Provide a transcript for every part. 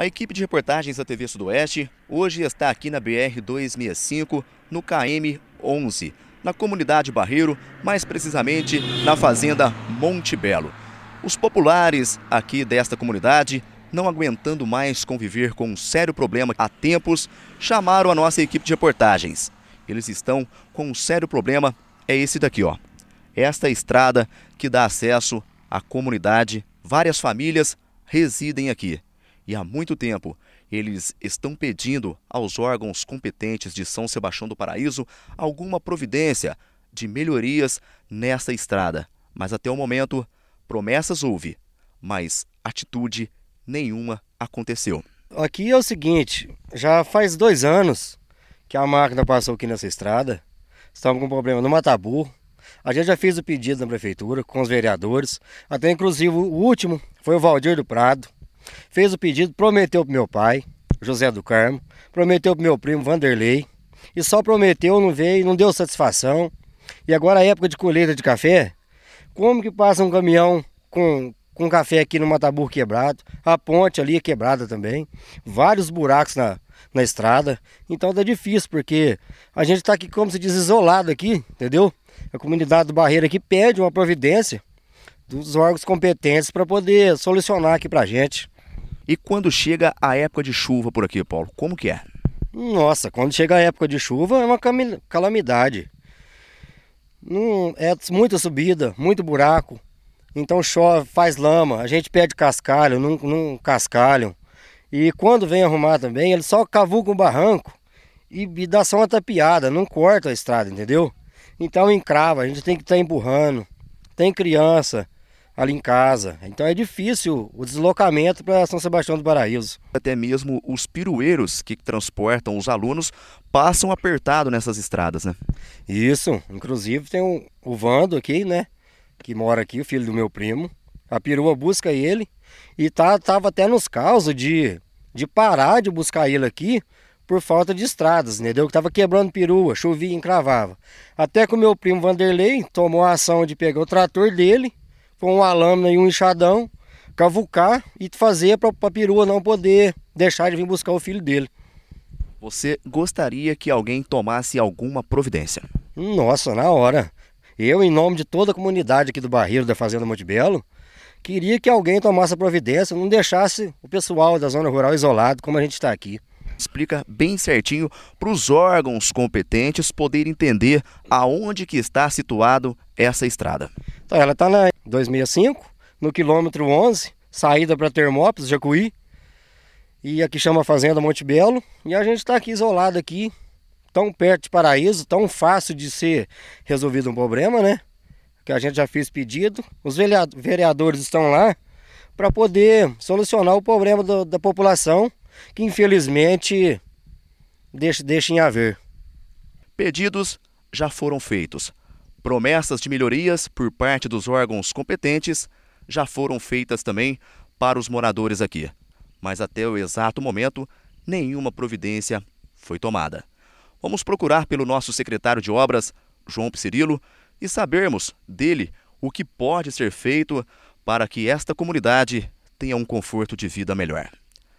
A equipe de reportagens da TV Sudoeste hoje está aqui na BR-265, no KM-11, na comunidade Barreiro, mais precisamente na fazenda Monte Belo. Os populares aqui desta comunidade, não aguentando mais conviver com um sério problema há tempos, chamaram a nossa equipe de reportagens. Eles estão com um sério problema, é esse daqui, ó. Esta estrada que dá acesso à comunidade, várias famílias residem aqui e há muito tempo eles estão pedindo aos órgãos competentes de São Sebastião do Paraíso alguma providência de melhorias nessa estrada. Mas até o momento, promessas houve, mas atitude nenhuma aconteceu. Aqui é o seguinte, já faz dois anos que a máquina passou aqui nessa estrada, estamos com um problema no Matabu, a gente já fez o pedido na prefeitura com os vereadores, até inclusive o último foi o Valdir do Prado, Fez o pedido, prometeu pro meu pai, José do Carmo, prometeu pro meu primo Vanderlei, e só prometeu, não veio, não deu satisfação. E agora a época de colheita de café, como que passa um caminhão com, com café aqui no Matabur quebrado, a ponte ali é quebrada também, vários buracos na, na estrada, então tá difícil, porque a gente tá aqui, como se diz, isolado aqui, entendeu? A comunidade do Barreiro aqui pede uma providência dos órgãos competentes para poder solucionar aqui para a gente. E quando chega a época de chuva por aqui, Paulo, como que é? Nossa, quando chega a época de chuva é uma calamidade. Não, é muita subida, muito buraco. Então chove, faz lama, a gente pede cascalho, não, não cascalham. E quando vem arrumar também, ele só cavuca um barranco e, e dá só uma tapiada, não corta a estrada, entendeu? Então encrava, a gente tem que estar tá empurrando. Tem criança, ali em casa. Então é difícil o deslocamento para São Sebastião do Paraíso. Até mesmo os pirueiros que transportam os alunos passam apertado nessas estradas, né? Isso, inclusive tem um, o Vando aqui, né? Que mora aqui, o filho do meu primo. A perua busca ele e tá, tava até nos causos de, de parar de buscar ele aqui por falta de estradas, entendeu? Que tava quebrando perua, chovia e encravava. Até que o meu primo Vanderlei tomou a ação de pegar o trator dele com uma lâmina e um enxadão, cavucar e fazer para a perua não poder deixar de vir buscar o filho dele. Você gostaria que alguém tomasse alguma providência? Nossa, na hora. Eu, em nome de toda a comunidade aqui do Barreiro da Fazenda Monte Belo, queria que alguém tomasse a providência, não deixasse o pessoal da zona rural isolado, como a gente está aqui. Explica bem certinho para os órgãos competentes poderem entender aonde que está situado essa estrada. Então, ela está na 265, no quilômetro 11, saída para Termópolis, Jacuí. E aqui chama Fazenda Monte Belo. E a gente está aqui isolado aqui, tão perto de Paraíso, tão fácil de ser resolvido um problema, né? Que a gente já fez pedido. Os vereadores estão lá para poder solucionar o problema do, da população, que infelizmente deixa, deixa em haver. Pedidos já foram feitos. Promessas de melhorias por parte dos órgãos competentes já foram feitas também para os moradores aqui, mas até o exato momento nenhuma providência foi tomada. Vamos procurar pelo nosso secretário de obras, João Psirilo, e sabermos dele o que pode ser feito para que esta comunidade tenha um conforto de vida melhor.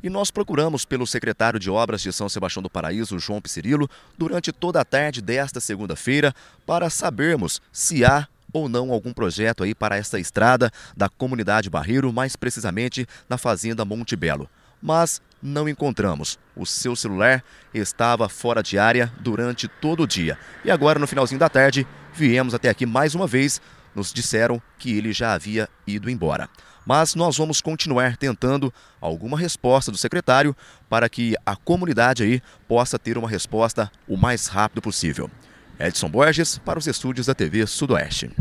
E nós procuramos pelo secretário de Obras de São Sebastião do Paraíso, João Psirilo, durante toda a tarde desta segunda-feira para sabermos se há ou não algum projeto aí para esta estrada da comunidade Barreiro, mais precisamente na fazenda Monte Belo. Mas não encontramos. O seu celular estava fora de área durante todo o dia. E agora, no finalzinho da tarde, viemos até aqui mais uma vez. Nos disseram que ele já havia ido embora mas nós vamos continuar tentando alguma resposta do secretário para que a comunidade aí possa ter uma resposta o mais rápido possível. Edson Borges para os estúdios da TV Sudoeste.